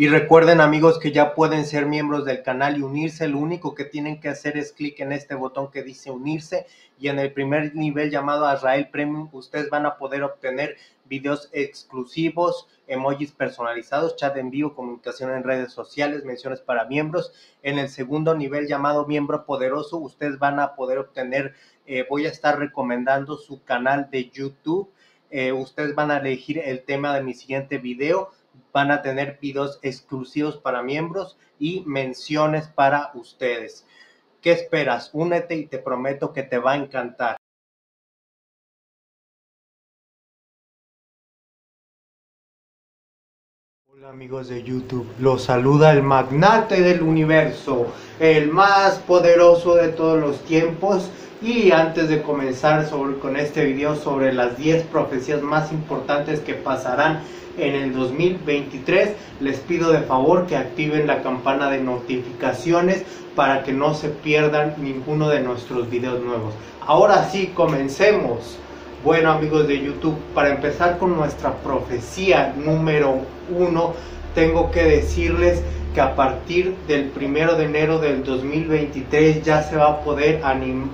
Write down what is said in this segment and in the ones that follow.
Y recuerden amigos que ya pueden ser miembros del canal y unirse. Lo único que tienen que hacer es clic en este botón que dice unirse y en el primer nivel llamado Azrael Premium ustedes van a poder obtener videos exclusivos, emojis personalizados, chat en vivo, comunicación en redes sociales, menciones para miembros. En el segundo nivel llamado miembro poderoso ustedes van a poder obtener, eh, voy a estar recomendando su canal de YouTube. Eh, ustedes van a elegir el tema de mi siguiente video van a tener videos exclusivos para miembros y menciones para ustedes. ¿Qué esperas? Únete y te prometo que te va a encantar. Hola amigos de YouTube, los saluda el magnate del universo, el más poderoso de todos los tiempos. Y antes de comenzar sobre, con este video sobre las 10 profecías más importantes que pasarán en el 2023. Les pido de favor que activen la campana de notificaciones para que no se pierdan ninguno de nuestros videos nuevos. Ahora sí, comencemos. Bueno amigos de YouTube, para empezar con nuestra profecía número uno, tengo que decirles que a partir del primero de enero del 2023 ya se va a poder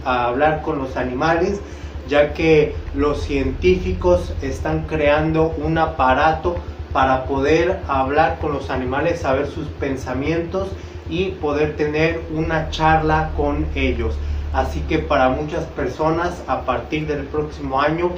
hablar con los animales ya que los científicos están creando un aparato para poder hablar con los animales, saber sus pensamientos y poder tener una charla con ellos. Así que para muchas personas a partir del próximo año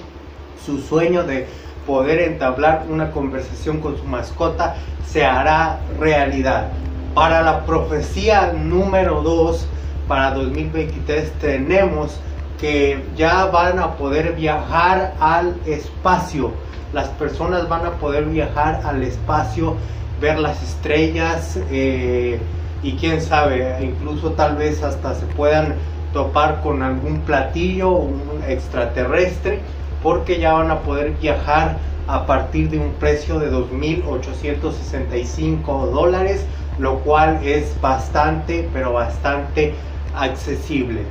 su sueño de poder entablar una conversación con su mascota se hará realidad. Para la profecía número 2 para 2023 tenemos que ya van a poder viajar al espacio. Las personas van a poder viajar al espacio, ver las estrellas eh, y quién sabe, incluso tal vez hasta se puedan topar con algún platillo un extraterrestre porque ya van a poder viajar a partir de un precio de 2.865 dólares, lo cual es bastante, pero bastante accesible.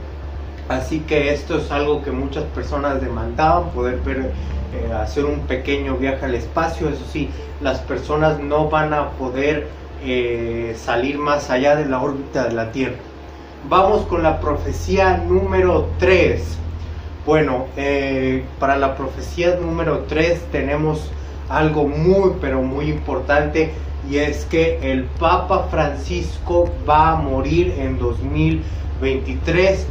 Así que esto es algo que muchas personas demandaban, poder ver, eh, hacer un pequeño viaje al espacio. Eso sí, las personas no van a poder eh, salir más allá de la órbita de la Tierra. Vamos con la profecía número 3. Bueno, eh, para la profecía número 3 tenemos algo muy, pero muy importante y es que el Papa Francisco va a morir en 2023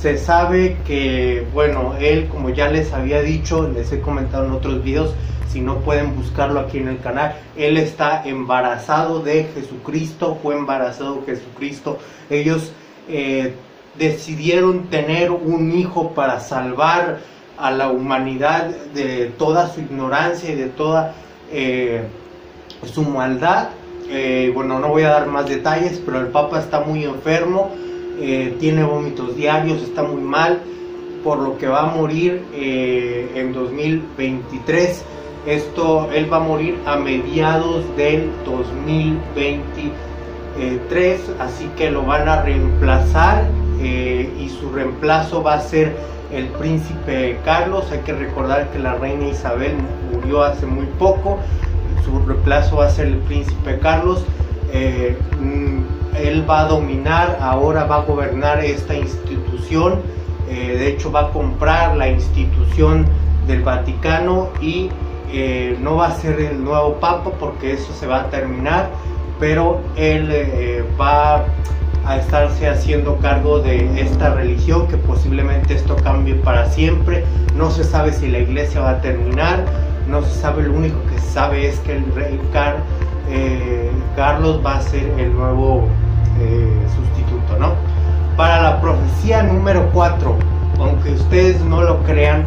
se sabe que, bueno, él, como ya les había dicho, les he comentado en otros videos, si no pueden buscarlo aquí en el canal, él está embarazado de Jesucristo, fue embarazado de Jesucristo. Ellos eh, decidieron tener un hijo para salvar a la humanidad de toda su ignorancia y de toda eh, su maldad. Eh, bueno, no voy a dar más detalles, pero el Papa está muy enfermo tiene vómitos diarios, está muy mal, por lo que va a morir en 2023. Esto, él va a morir a mediados del 2023, así que lo van a reemplazar eh, y su reemplazo va a ser el príncipe Carlos. Hay que recordar que la reina Isabel murió hace muy poco, su reemplazo va a ser el príncipe Carlos. Mm, él va a dominar, ahora va a gobernar esta institución, eh, de hecho va a comprar la institución del Vaticano y eh, no va a ser el nuevo Papa porque eso se va a terminar, pero él eh, va a estarse haciendo cargo de esta religión, que posiblemente esto cambie para siempre, no se sabe si la iglesia va a terminar, no se sabe, lo único que se sabe es que el rey Carlos va a ser el nuevo eh, sustituto, ¿no? Para la profecía número 4, aunque ustedes no lo crean,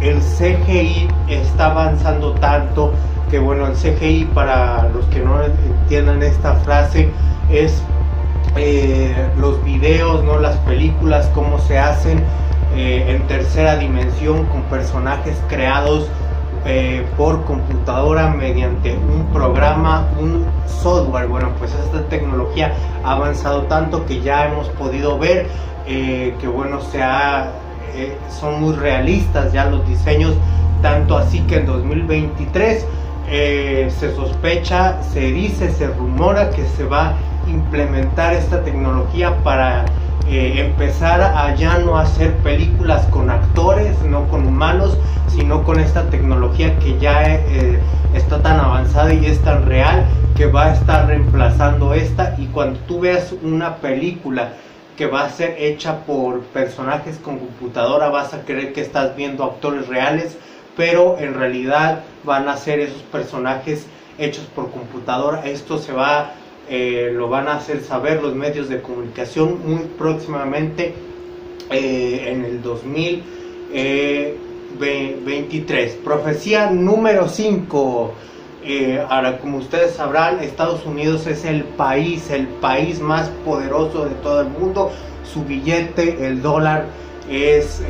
el CGI está avanzando tanto que bueno, el CGI para los que no entiendan esta frase es eh, los videos, no las películas, cómo se hacen eh, en tercera dimensión con personajes creados eh, por computadora mediante un programa, un software. Bueno, pues esta tecnología ha avanzado tanto que ya hemos podido ver que bueno, se eh, son muy realistas ya los diseños, tanto así que en 2023 eh, se sospecha, se dice, se rumora que se va a implementar esta tecnología para eh, empezar a ya no hacer películas con actores, no con humanos, sino con esta tecnología que ya eh, está tan avanzada y es tan real que va a estar reemplazando esta. Y cuando tú veas una película que va a ser hecha por personajes con computadora vas a creer que estás viendo actores reales pero en realidad van a ser esos personajes hechos por computadora esto se va eh, lo van a hacer saber los medios de comunicación muy próximamente eh, en el 2023. Profecía número 5. Eh, ahora, como ustedes sabrán, Estados Unidos es el país, el país más poderoso de todo el mundo. Su billete, el dólar, es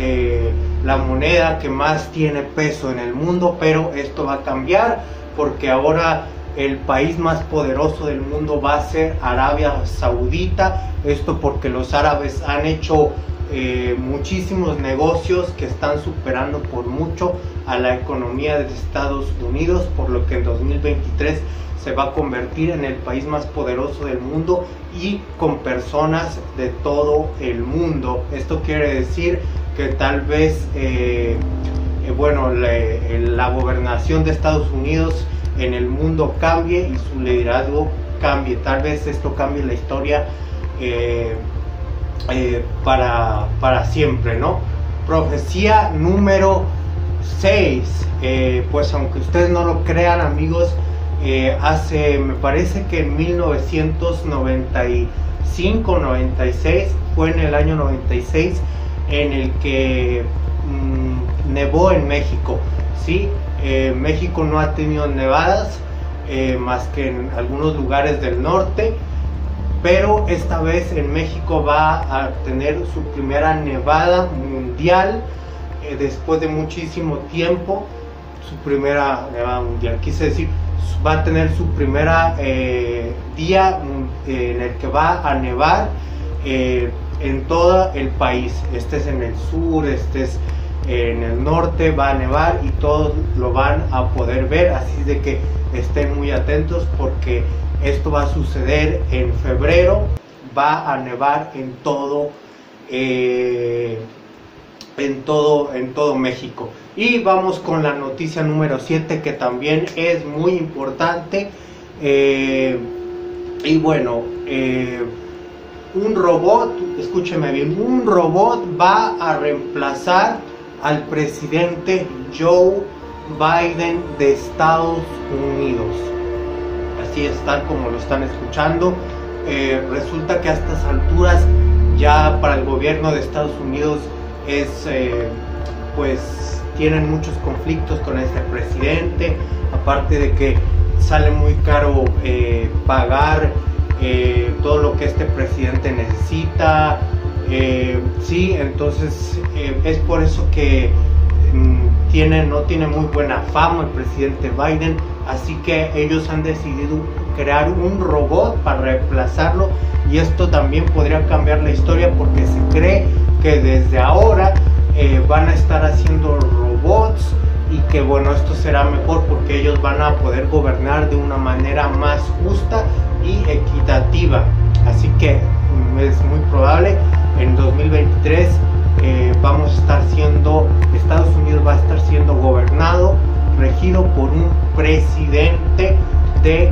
la moneda que más tiene peso en el mundo, pero esto va a cambiar porque ahora el país más poderoso del mundo va a ser Arabia Saudita. Esto porque los árabes han hecho eh, muchísimos negocios que están superando por mucho a la economía de Estados Unidos, por lo que en 2023 se va a convertir en el país más poderoso del mundo y con personas de todo el mundo. Esto quiere decir que tal vez, eh, eh, bueno, la gobernación de Estados Unidos en el mundo cambie y su liderazgo cambie. Tal vez esto cambie la historia eh, eh, para, para, siempre, ¿no? Profecía número 6. Eh, pues aunque ustedes no lo crean, amigos, hace, me parece que en 1995, 96, fue en el año 96 en el que mm, nevó en México, ¿sí? Eh, México no ha tenido nevadas eh, más que en algunos lugares del norte, pero esta vez en México va a tener su primera nevada mundial eh, después de muchísimo tiempo, su primera nevada mundial, quise decir, va a tener su primera día en el que va a nevar en todo el país, este es en el sur, este es en el norte va a nevar y todos lo van a poder ver, así de que estén muy atentos porque esto va a suceder en febrero, va a nevar en todo, eh, en todo, en todo México. Y vamos con la noticia número 7 que también es muy importante. Eh, y bueno, eh, un robot, escúcheme bien, un robot va a reemplazar al presidente Joe Biden de Estados Unidos. Así es, como lo están escuchando. Eh, resulta que a estas alturas ya para el gobierno de Estados Unidos es, pues, tienen muchos conflictos con este presidente, aparte de que sale muy caro eh, pagar todo lo que este presidente necesita, eh, sí, entonces eh, es por eso que mm, no tiene muy buena fama el presidente Biden, así que ellos han decidido crear un robot para reemplazarlo y esto también podría cambiar la historia porque se cree que desde ahora eh, van a estar haciendo robots y que bueno esto será mejor porque ellos van a poder gobernar de una manera más justa y equitativa así que mm, es muy probable en 2023 eh, vamos a estar siendo, Estados Unidos va a estar siendo gobernado, regido por un presidente de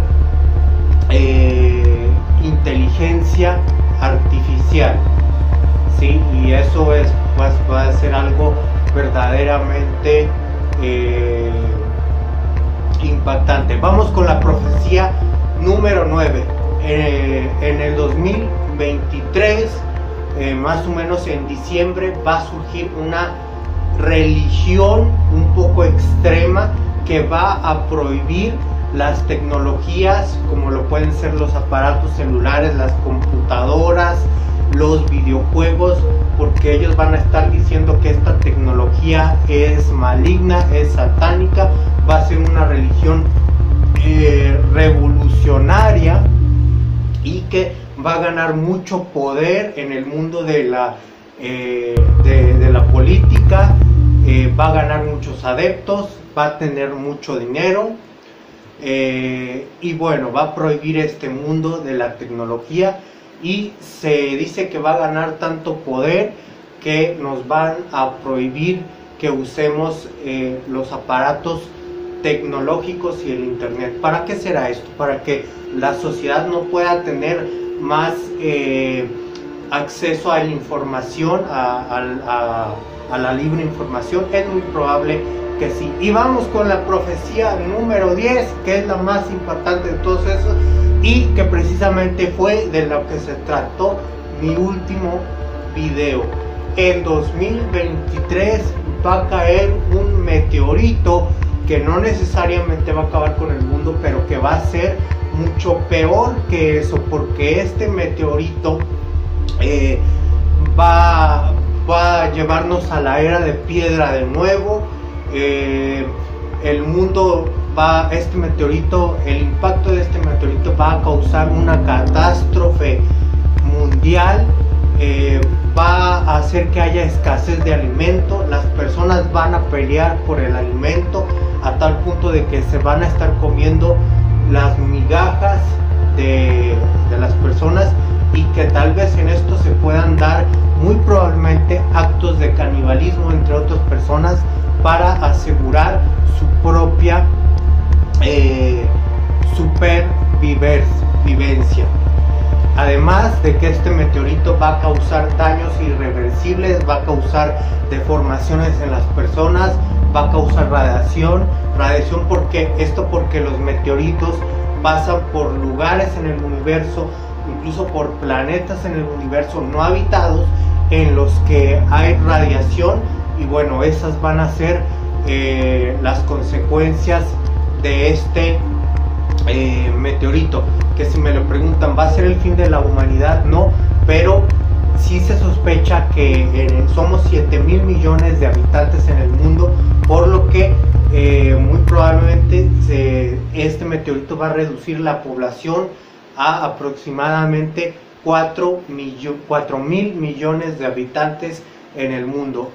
eh, inteligencia artificial. ¿Sí? Y eso es, va, a ser algo verdaderamente eh, impactante. Vamos con la profecía número 9. en el 2023 eh, más o menos en diciembre va a surgir una religión un poco extrema que va a prohibir las tecnologías como lo pueden ser los aparatos celulares, las computadoras, los videojuegos, porque ellos van a estar diciendo que esta tecnología es maligna, es satánica, va a ser una religión eh, revolucionaria y que va a ganar mucho poder en el mundo de la, eh, de, la política, eh, va a ganar muchos adeptos, va a tener mucho dinero, y bueno, va a prohibir este mundo de la tecnología y se dice que va a ganar tanto poder que nos van a prohibir que usemos eh, los aparatos tecnológicos y el internet. ¿Para qué será esto? Para que la sociedad no pueda tener más eh, acceso a la información, a, a, la libre información. Es muy probable que sí. Y vamos con la profecía número 10, que es la más importante de todos esos y que precisamente fue de lo que se trató mi último video. En 2023 va a caer un meteorito que no necesariamente va a acabar con el mundo, pero que va a ser mucho peor que eso, porque este meteorito eh, va, a llevarnos a la era de piedra de nuevo. Eh, el mundo va, este meteorito, el impacto de este meteorito va a causar una catástrofe mundial. Eh, va a hacer que haya escasez de alimento, las personas van a pelear por el alimento a tal punto de que se van a estar comiendo las migajas de, de las personas y que tal vez en esto se puedan dar muy probablemente actos de canibalismo entre otras personas para asegurar su propia eh, supervivencia. Además de que este meteorito va a causar daños irreversibles, va a causar deformaciones en las personas, va a causar radiación. Radiación porque esto porque los meteoritos pasan por lugares en el universo, incluso por planetas en el universo no habitados en los que hay radiación y bueno, esas van a ser eh, las consecuencias de este eh, meteorito. Que si me lo preguntan, ¿va a ser el fin de la humanidad? No, pero sí se sospecha que eh, somos 7 mil millones de habitantes en el mundo, por lo que muy probablemente este meteorito va a reducir la población a aproximadamente 4 mil millones de habitantes en el mundo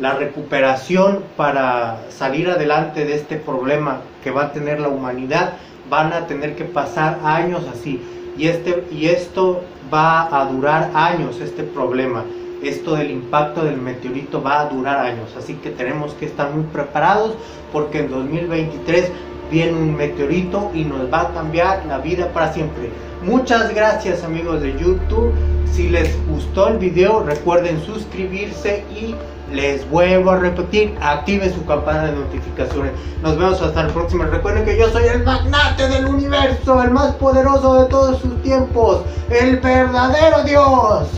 la recuperación para salir adelante de este problema que va a tener la humanidad, van a tener que pasar años así. Y, este, y esto va a durar años, este problema. Esto del impacto del meteorito va a durar años. Así que tenemos que estar muy preparados porque en 2023 viene un meteorito y nos va a cambiar la vida para siempre. Muchas gracias amigos de YouTube. Si les gustó el video recuerden suscribirse y les vuelvo a repetir, active su campana de notificaciones. Nos vemos hasta el próximo. Recuerden que yo soy el magnate del universo, el más poderoso de todos sus tiempos, el verdadero Dios.